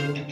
Oh,